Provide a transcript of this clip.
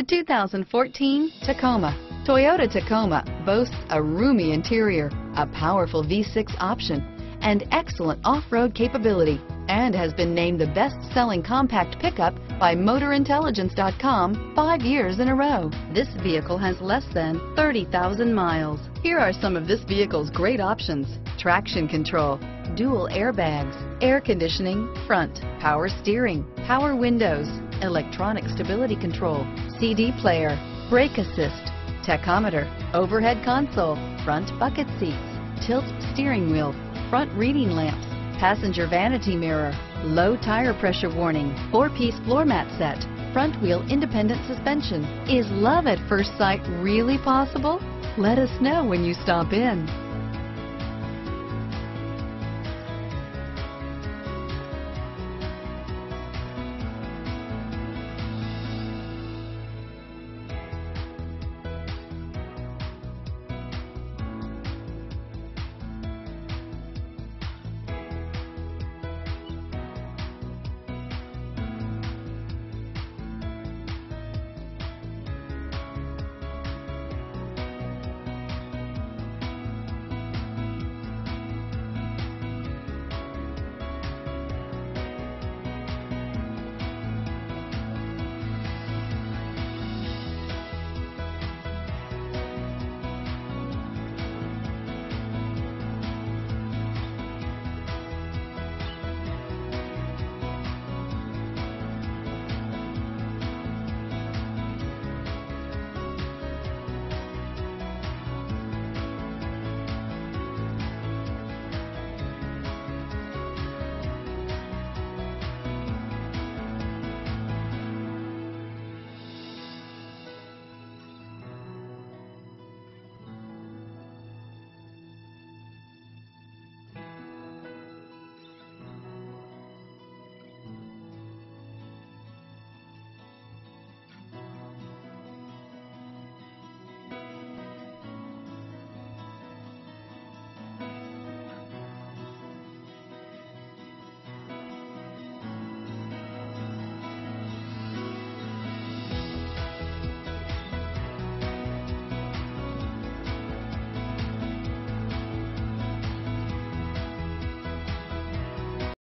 The 2014 Tacoma. Toyota Tacoma boasts a roomy interior, a powerful V6 option, and excellent off-road capability, and has been named the best-selling compact pickup by MotorIntelligence.com five years in a row. This vehicle has less than 30,000 miles. Here are some of this vehicle's great options. Traction control, dual airbags, air conditioning, front, power steering, power windows, electronic stability control, CD player, brake assist, tachometer, overhead console, front bucket seats, tilt steering wheel, front reading lamps, passenger vanity mirror, low tire pressure warning, four-piece floor mat set, front wheel independent suspension. Is love at first sight really possible? Let us know when you stop in.